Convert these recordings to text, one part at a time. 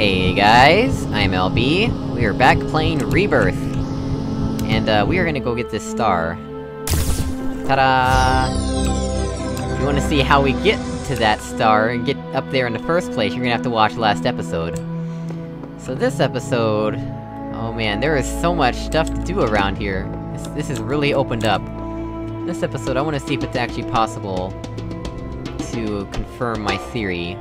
Hey guys, I'm LB. We are back playing Rebirth. And, uh, we are gonna go get this star. Ta-da! If you wanna see how we get to that star and get up there in the first place, you're gonna have to watch last episode. So this episode... Oh man, there is so much stuff to do around here. This, this is really opened up. This episode, I wanna see if it's actually possible to confirm my theory.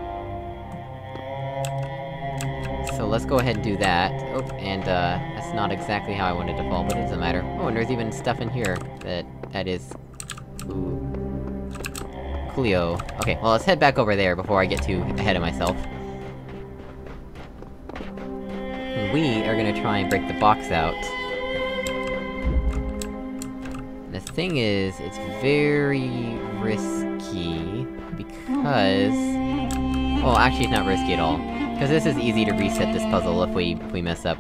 So let's go ahead and do that. Oh, and, uh, that's not exactly how I wanted to fall, but it doesn't matter. Oh, and there's even stuff in here that- that is... Ooh... Coolio. Okay, well let's head back over there before I get too ahead of myself. We are gonna try and break the box out. The thing is, it's very risky, because... Well, actually it's not risky at all. Because this is easy to reset this puzzle if we- if we mess up.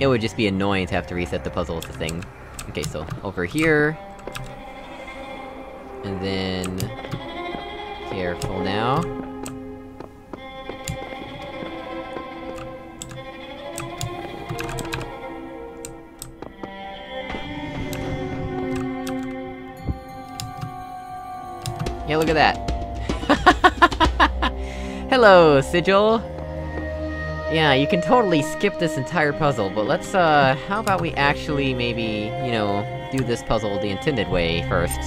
It would just be annoying to have to reset the puzzle with the thing. Okay, so, over here... And then... Careful now. Yeah, look at that! Hello, Sigil! Yeah, you can totally skip this entire puzzle, but let's, uh, how about we actually, maybe, you know, do this puzzle the intended way first?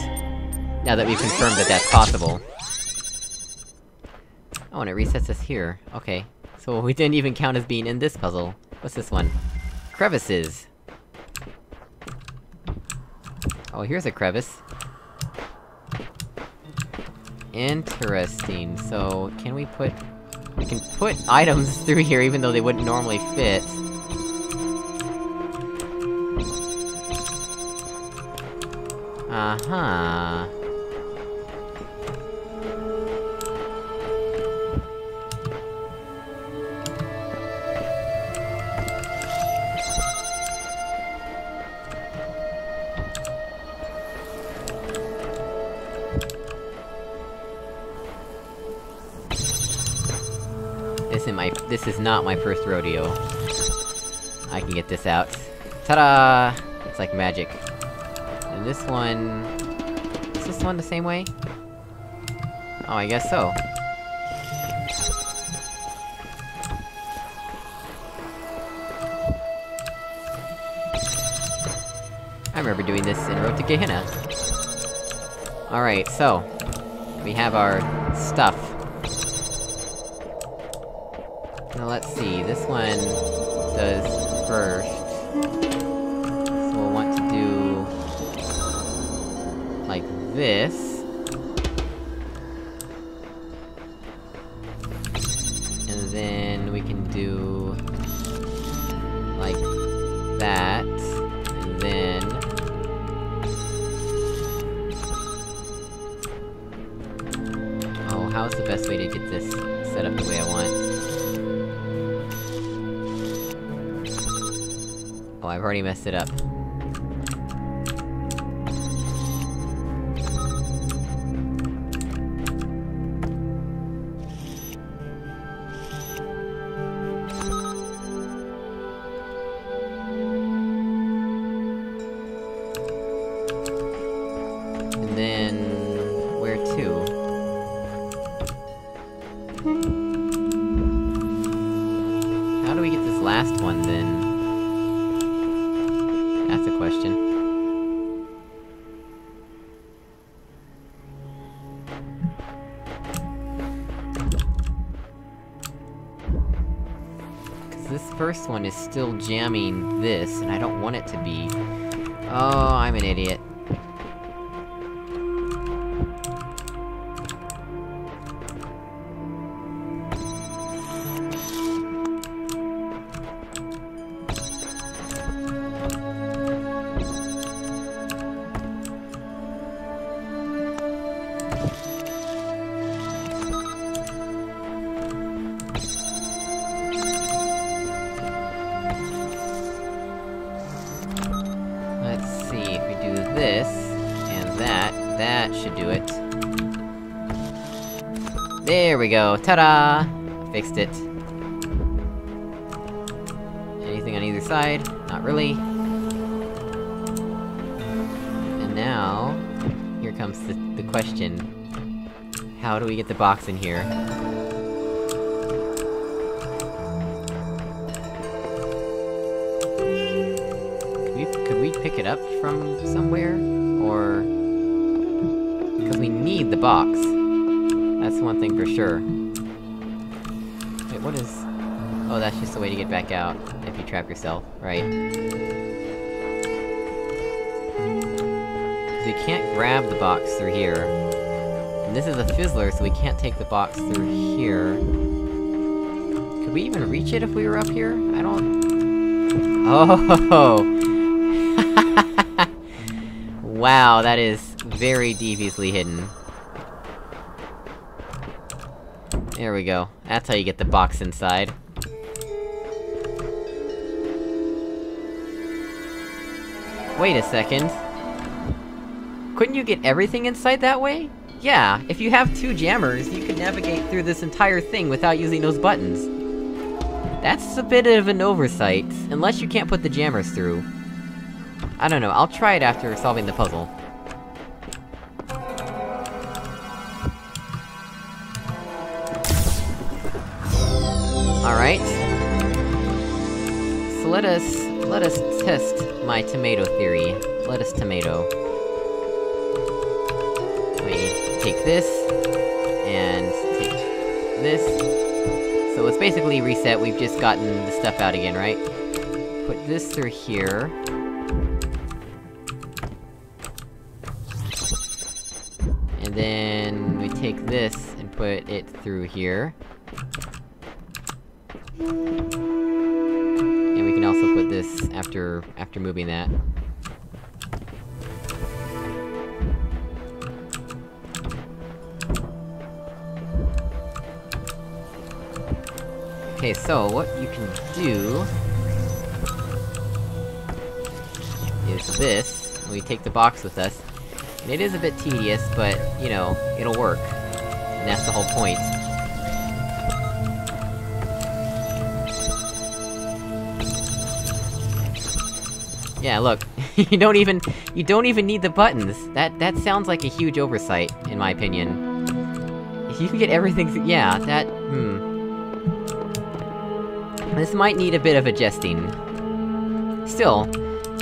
Now that we've confirmed that that's possible. Oh, and it resets us here. Okay. So we didn't even count as being in this puzzle. What's this one? Crevices! Oh, here's a crevice. Interesting, so, can we put... We can put items through here even though they wouldn't normally fit. Uh-huh... This is my- this is not my first rodeo. I can get this out. Ta-da! It's like magic. And this one... Is this one the same way? Oh, I guess so. I remember doing this in Road to Gehenna. Alright, so... We have our... stuff. Now let's see, this one does first. So we'll want to do... like this. And then we can do... like that, I've already messed it up. First one is still jamming this, and I don't want it to be. Oh, I'm an idiot. We go, ta-da! Fixed it. Anything on either side? Not really. And now... Here comes the, the question. How do we get the box in here? Could we, could we pick it up from somewhere? Or... Because we need the box. That's one thing for sure. Wait, what is... Oh, that's just the way to get back out, if you trap yourself, right? We can't grab the box through here. And this is a fizzler, so we can't take the box through here. Could we even reach it if we were up here? I don't... Oh! wow, that is very deviously hidden. There we go. That's how you get the box inside. Wait a second. Couldn't you get everything inside that way? Yeah, if you have two jammers, you can navigate through this entire thing without using those buttons. That's a bit of an oversight, unless you can't put the jammers through. I don't know, I'll try it after solving the puzzle. Let us... let us test my tomato theory. Let us tomato. We take this, and take this. So it's basically reset, we've just gotten the stuff out again, right? Put this through here. And then we take this and put it through here. Also put this after- after moving that. Okay, so what you can do... is this, we take the box with us. And it is a bit tedious, but, you know, it'll work. And that's the whole point. Yeah, look. you don't even- you don't even need the buttons! That- that sounds like a huge oversight, in my opinion. If you can get everything yeah, that- hmm. This might need a bit of adjusting. Still,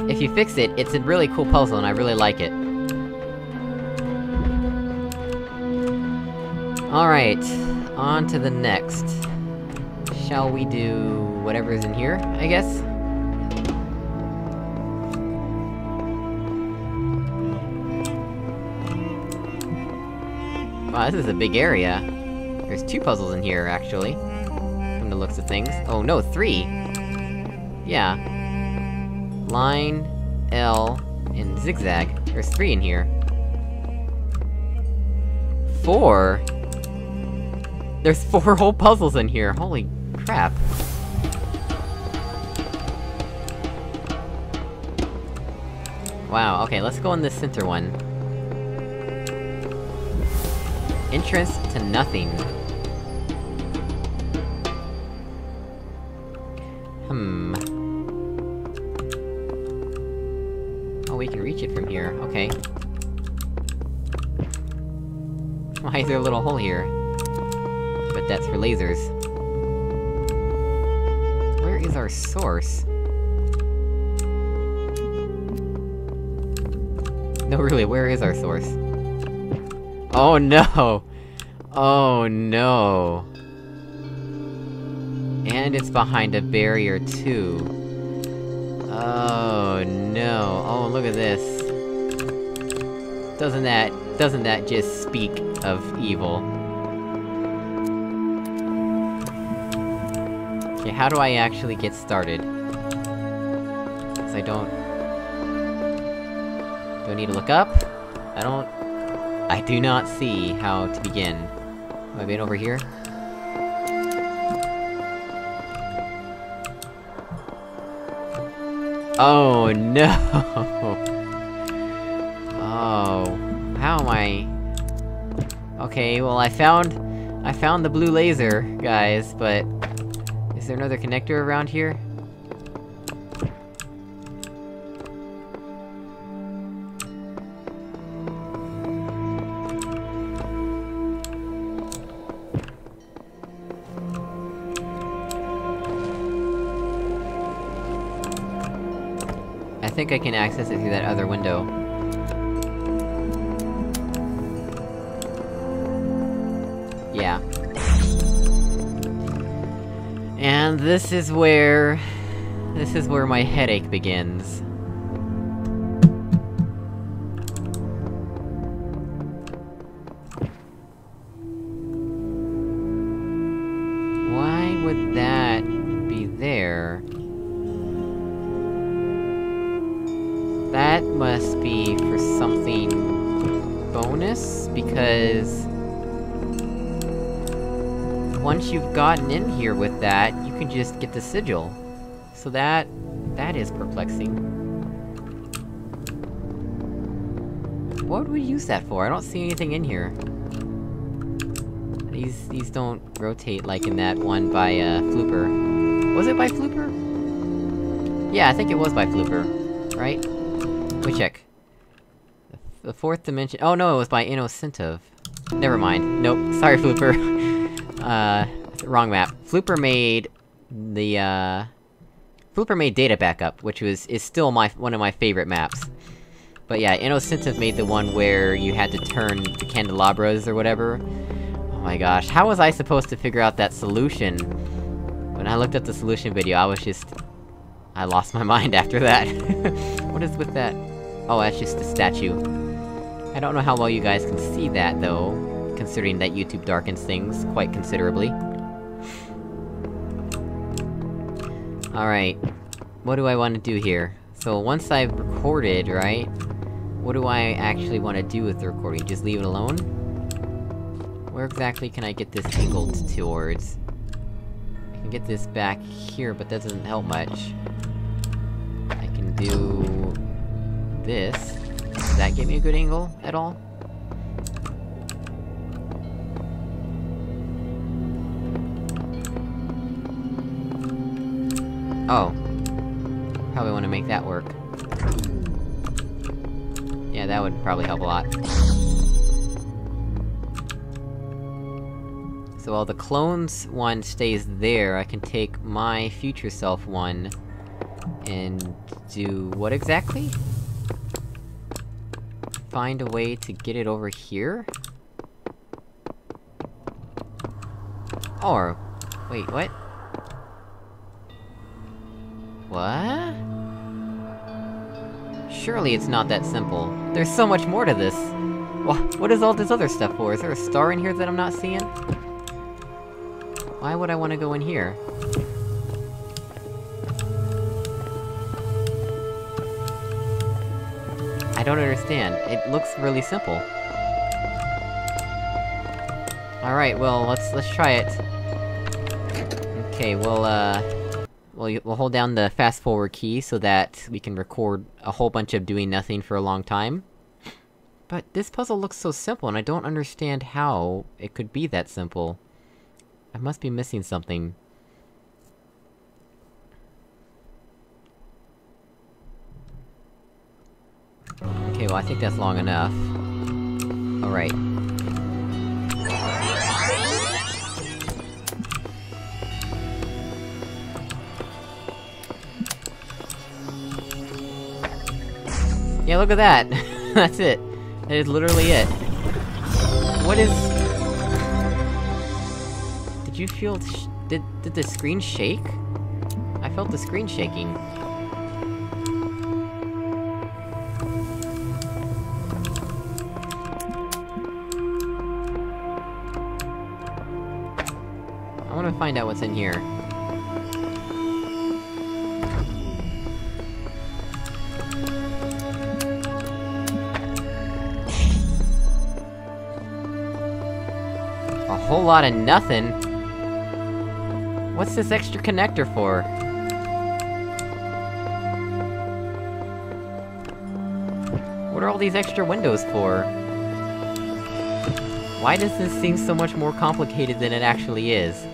if you fix it, it's a really cool puzzle and I really like it. Alright, on to the next. Shall we do... whatever's in here, I guess? Wow, this is a big area. There's two puzzles in here, actually. From the looks of things. Oh no, three! Yeah. Line, L, and zigzag. There's three in here. Four? There's four whole puzzles in here, holy crap. Wow, okay, let's go in the center one. Entrance to nothing. Hmm... Oh, we can reach it from here, okay. Why is there a little hole here? But that's for lasers. Where is our source? No, really, where is our source? Oh no! Oh no! And it's behind a barrier, too. Oh no, oh look at this. Doesn't that- doesn't that just speak of evil? Okay, how do I actually get started? Cause I don't... Do I need to look up? I don't... I do not see how to begin. Have I been over here? Oh no! Oh... How am I... Okay, well I found... I found the blue laser, guys, but... Is there another connector around here? Think I can access it through that other window. Yeah. And this is where... This is where my headache begins. Why would that be there? That must be for something... bonus? Because... Once you've gotten in here with that, you can just get the sigil. So that... that is perplexing. What would we use that for? I don't see anything in here. These- these don't rotate like in that one by, uh, Flooper. Was it by Flooper? Yeah, I think it was by Flooper. Right? The fourth dimension- oh no, it was by Innocentive. Never mind. Nope, sorry Flooper. uh, wrong map. Flooper made... the, uh... Flooper made Data Backup, which was- is still my- one of my favorite maps. But yeah, Innocentive made the one where you had to turn the candelabras or whatever. Oh my gosh, how was I supposed to figure out that solution? When I looked at the solution video, I was just... I lost my mind after that. what is with that? Oh, that's just a statue. I don't know how well you guys can see that, though, considering that YouTube darkens things quite considerably. Alright. What do I want to do here? So once I've recorded, right? What do I actually want to do with the recording? Just leave it alone? Where exactly can I get this angled towards? I can get this back here, but that doesn't help much. I can do... this. Give me a good angle, at all? Oh. Probably wanna make that work. Yeah, that would probably help a lot. So while the clones one stays there, I can take my future self one... and do what exactly? Find a way to get it over here? Or... wait, what? What? Surely it's not that simple. There's so much more to this! Wha- what is all this other stuff for? Is there a star in here that I'm not seeing? Why would I wanna go in here? Don't understand. It looks really simple. Alright, well, let's- let's try it. Okay, we'll, uh... We'll, we'll hold down the fast-forward key so that we can record a whole bunch of doing nothing for a long time. But this puzzle looks so simple, and I don't understand how it could be that simple. I must be missing something. Okay, well I think that's long enough. Alright. Yeah, look at that! That's it. That is literally it. What is... Did you feel... did- did the screen shake? I felt the screen shaking. Find out what's in here. A whole lot of nothing? What's this extra connector for? What What are all these extra windows for? Why does this seem so much more complicated than it actually is?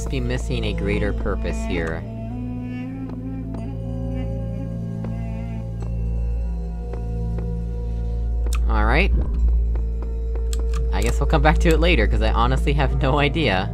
Must be missing a greater purpose here. Alright. I guess we'll come back to it later, because I honestly have no idea.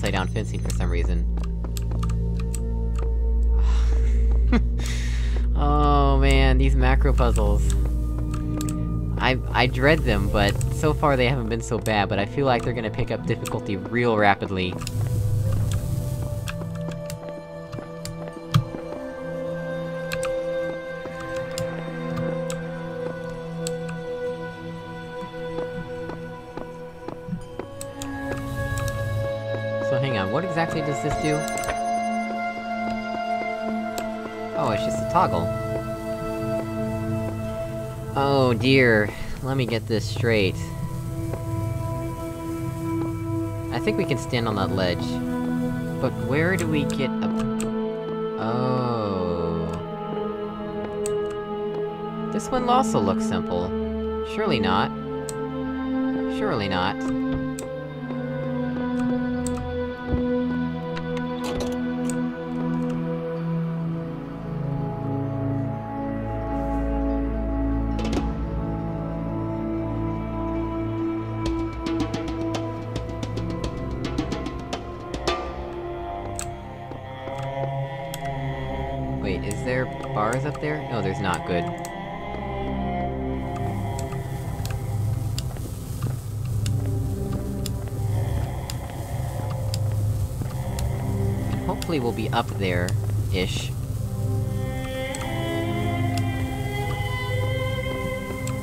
It's upside down fencing for some reason. oh man, these macro puzzles. I- I dread them, but so far they haven't been so bad, but I feel like they're gonna pick up difficulty real rapidly. Exactly does this do? Oh, it's just a toggle. Oh dear, let me get this straight. I think we can stand on that ledge. But where do we get up? Oh... This one also looks simple. Surely not. Surely not. There? No, there's not, good. Hopefully we'll be up there-ish.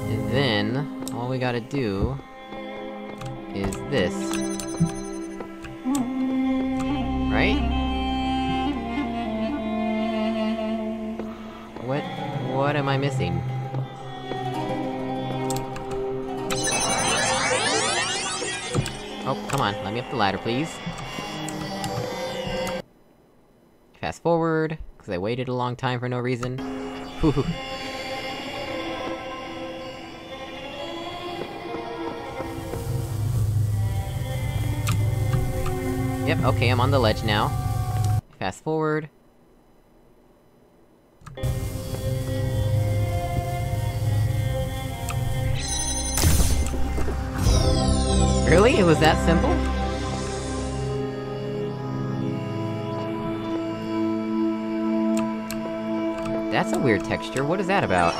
And then, all we gotta do... is this. What am I missing? Oh, come on, let me up the ladder, please. Fast forward, because I waited a long time for no reason. Yep, okay, I'm on the ledge now. Fast forward. Really? It was that simple? That's a weird texture, what is that about?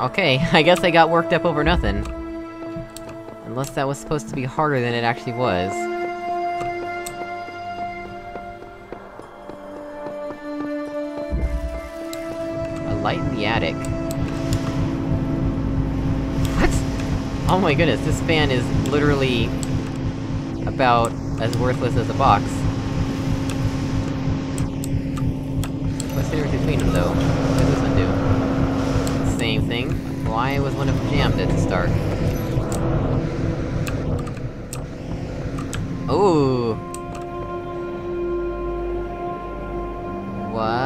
Okay, I guess I got worked up over nothing. Unless that was supposed to be harder than it actually was. Oh my goodness, this fan is literally... about as worthless as a box. What's the between them, though? What does this one do? Same thing. Why was one of them jammed at the start? Ooh! What?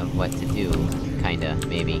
Of what to do, kinda, maybe.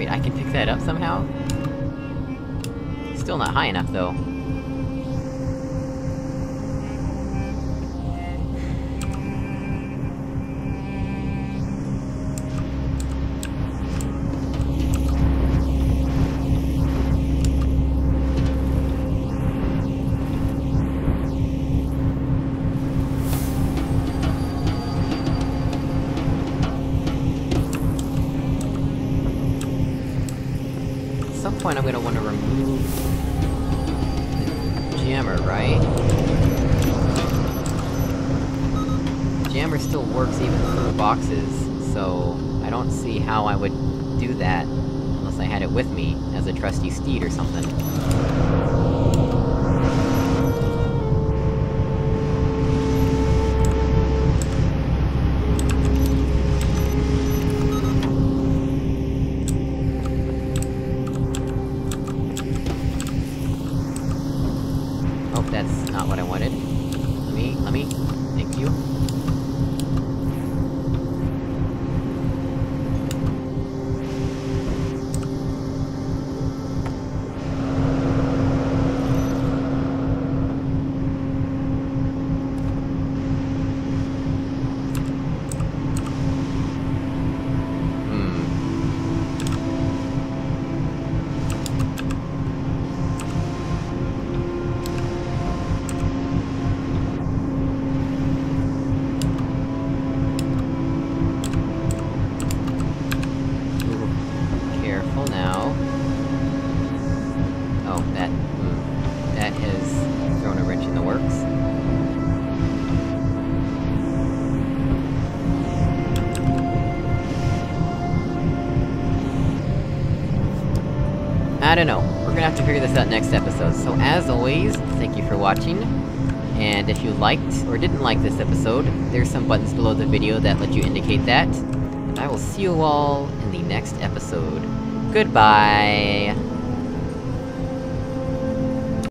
Wait, I can pick that up somehow? Still not high enough, though. That, unless I had it with me, as a trusty steed or something. I don't know. We're gonna have to figure this out next episode. So as always, thank you for watching. And if you liked, or didn't like this episode, there's some buttons below the video that let you indicate that. And I will see you all in the next episode. Goodbye!